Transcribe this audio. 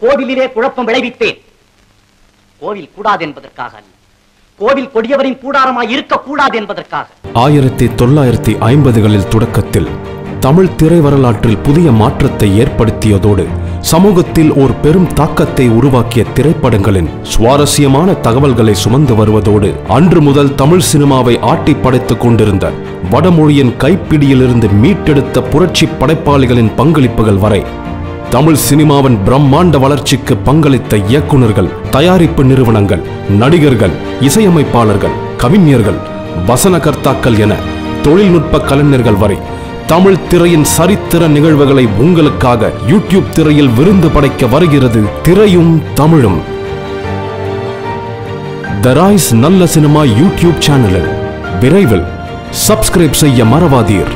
கோவிலிலே குழப்பம் விளைவித்தேன் கோவில் கூடாது என்பதற்காக அல்ல. கோவில் கொடியவரின் கூடாரமாய் இருக்கக்கூடாது என்பதற்காக. ஆயிரத்தி தொள்ளாயிரத்தி ஐம்பதுகளில் தொடக்கத்தில் தமிழ் திரை வரலாற்றில் புதிய மாற்றத்தை ஏற்படுத்தியதோடு சமூகத்தில் ஒரு பெரும் தாக்கத்தை உருவாக்கிய திரைப்படங்களின் சுவாரஸ்யமான தகவல்களை சுமந்து வருவதோடு அன்று முதல் தமிழ் சினிமாவை ஆட்டி படைத்துக் கொண்டிருந்த வடமொழியின் கைப்பிடியிலிருந்து மீட்டெடுத்த புரட்சி படைப்பாளிகளின் பங்களிப்புகள் வரை தமிழ் சினிமாவின் பிரம்மாண்ட வளர்ச்சிக்கு பங்களித்த இயக்குனர்கள் தயாரிப்பு நிறுவனங்கள் நடிகர்கள் இசையமைப்பாளர்கள் கவிஞர்கள் வசனகர்த்தாக்கள் என தொழில்நுட்ப கலைஞர்கள் வரை தமிழ் திரையின் சரித்திர நிகழ்வுகளை உங்களுக்காக யூடியூப் திரையில் விருந்து படைக்க வருகிறது திரையும் தமிழும். த ராய்ஸ் நல்ல சினிமா யூடியூப் சேனலில் விரைவில் சப்ஸ்கிரைப் செய்ய மறவாதீர்.